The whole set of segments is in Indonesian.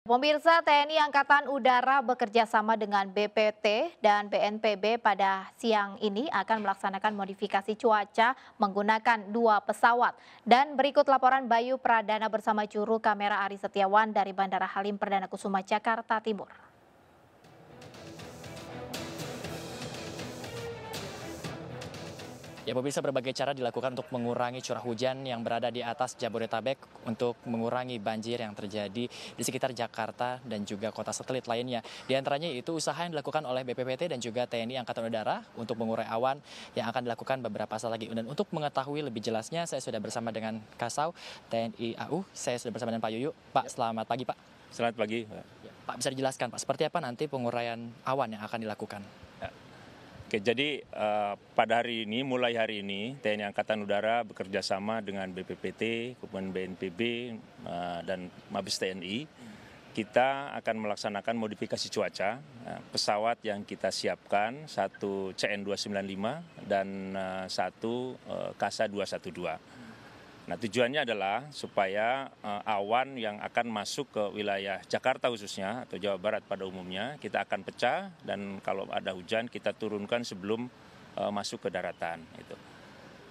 Pemirsa TNI Angkatan Udara bekerja sama dengan BPT dan BNPB pada siang ini akan melaksanakan modifikasi cuaca menggunakan dua pesawat. Dan berikut laporan Bayu Pradana bersama juru kamera Ari Setiawan dari Bandara Halim Perdana Kusuma Jakarta Timur. Ya pemirsa berbagai cara dilakukan untuk mengurangi curah hujan yang berada di atas Jabodetabek untuk mengurangi banjir yang terjadi di sekitar Jakarta dan juga kota satelit lainnya. Di antaranya itu usaha yang dilakukan oleh BPPT dan juga TNI Angkatan Udara untuk mengurai awan yang akan dilakukan beberapa saat lagi. Dan untuk mengetahui lebih jelasnya saya sudah bersama dengan Kasau TNI AU, saya sudah bersama dengan Pak Yuyu. Pak selamat pagi Pak. Selamat pagi. Ya, Pak bisa dijelaskan Pak seperti apa nanti penguraian awan yang akan dilakukan? Oke, jadi uh, pada hari ini, mulai hari ini, TNI Angkatan Udara bekerja sama dengan BPPT, kemudian BNPB, uh, dan Mabes TNI. Kita akan melaksanakan modifikasi cuaca. Uh, pesawat yang kita siapkan, satu CN295 dan uh, satu uh, KASA 212. Nah tujuannya adalah supaya uh, awan yang akan masuk ke wilayah Jakarta khususnya atau Jawa Barat pada umumnya kita akan pecah dan kalau ada hujan kita turunkan sebelum uh, masuk ke daratan. Itu.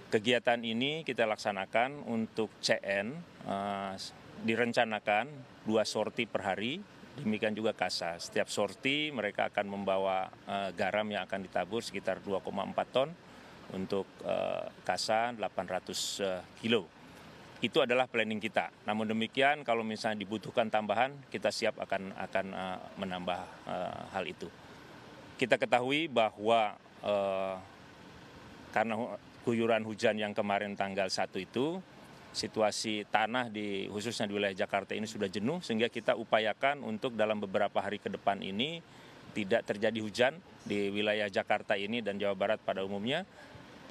Kegiatan ini kita laksanakan untuk CN uh, direncanakan dua sorti per hari demikian juga kasa. Setiap sorti mereka akan membawa uh, garam yang akan ditabur sekitar 2,4 ton untuk uh, kasa 800 uh, kilo itu adalah planning kita. Namun demikian kalau misalnya dibutuhkan tambahan, kita siap akan akan uh, menambah uh, hal itu. Kita ketahui bahwa uh, karena guyuran hujan yang kemarin tanggal 1 itu situasi tanah di khususnya di wilayah Jakarta ini sudah jenuh sehingga kita upayakan untuk dalam beberapa hari ke depan ini tidak terjadi hujan di wilayah Jakarta ini dan Jawa Barat pada umumnya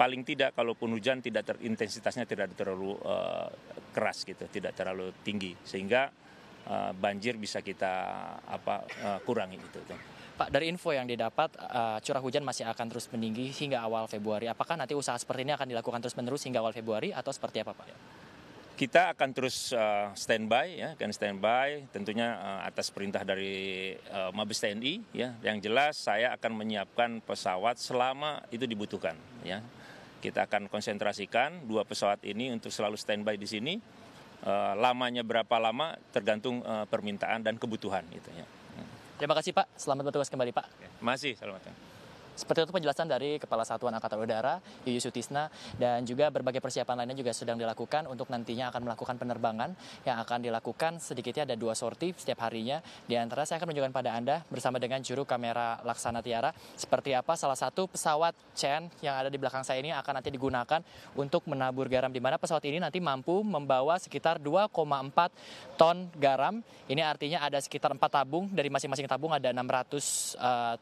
paling tidak kalaupun hujan tidak ter, intensitasnya tidak terlalu uh, keras gitu, tidak terlalu tinggi sehingga uh, banjir bisa kita apa uh, kurangi gitu. Pak, dari info yang didapat, uh, curah hujan masih akan terus meninggi hingga awal Februari. Apakah nanti usaha seperti ini akan dilakukan terus-menerus hingga awal Februari atau seperti apa, Pak? Kita akan terus uh, standby, ya, akan standby, tentunya uh, atas perintah dari uh, Mabes TNI, ya. Yang jelas saya akan menyiapkan pesawat selama itu dibutuhkan, ya. Kita akan konsentrasikan dua pesawat ini untuk selalu standby di sini. Uh, lamanya berapa lama tergantung uh, permintaan dan kebutuhan gitu ya. Terima kasih Pak, selamat bertugas kembali Pak. Masih, selamat. Seperti itu penjelasan dari Kepala Satuan Angkatan Udara, Yuyus Sutisna, dan juga berbagai persiapan lainnya juga sedang dilakukan untuk nantinya akan melakukan penerbangan yang akan dilakukan sedikitnya ada dua sorti setiap harinya. Di antara saya akan menunjukkan pada Anda bersama dengan juru kamera Laksana Tiara seperti apa salah satu pesawat Chen yang ada di belakang saya ini akan nanti digunakan untuk menabur garam di mana pesawat ini nanti mampu membawa sekitar 2,4 ton garam. Ini artinya ada sekitar 4 tabung dari masing-masing tabung ada 600 uh,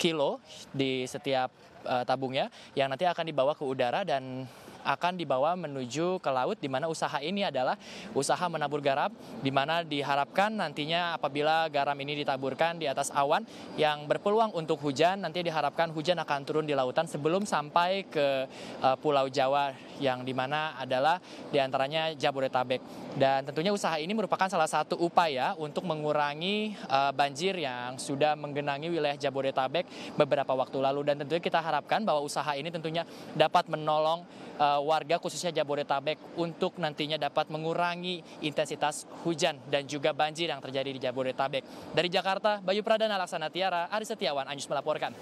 kilo di setiap uh, tabungnya yang nanti akan dibawa ke udara dan akan dibawa menuju ke laut di mana usaha ini adalah usaha menabur garam di mana diharapkan nantinya apabila garam ini ditaburkan di atas awan yang berpeluang untuk hujan nanti diharapkan hujan akan turun di lautan sebelum sampai ke uh, Pulau Jawa yang di mana adalah di antaranya Jabodetabek. Dan tentunya usaha ini merupakan salah satu upaya untuk mengurangi uh, banjir yang sudah menggenangi wilayah Jabodetabek beberapa waktu lalu. Dan tentunya kita harapkan bahwa usaha ini tentunya dapat menolong uh, warga khususnya Jabodetabek untuk nantinya dapat mengurangi intensitas hujan dan juga banjir yang terjadi di Jabodetabek. Dari Jakarta, Bayu Pradana Laksana Tiara, Ari Setiawan, Anjus melaporkan.